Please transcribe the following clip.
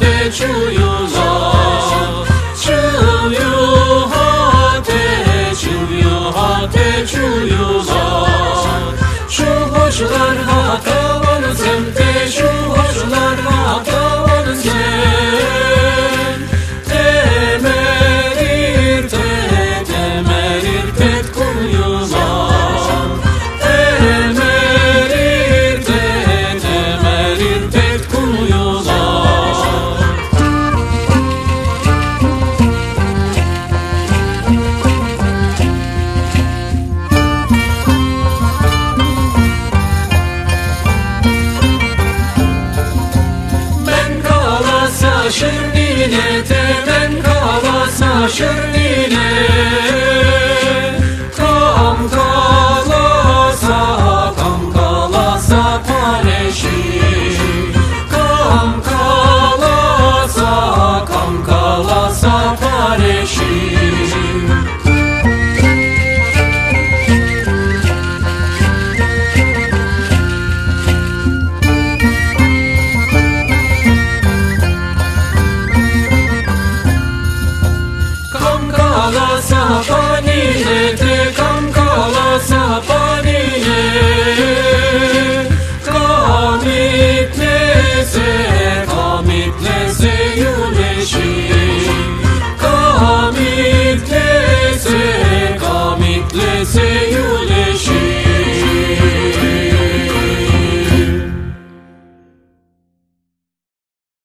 te çuyula Çuyuha te çuyuha te çuyula Şu hoşlar hatavanı semte kalasa şırdine te men kalasa şırdine This is